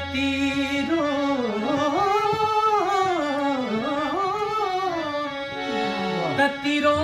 ತತ್ತೀರೋ ತತ್ತಿರೋ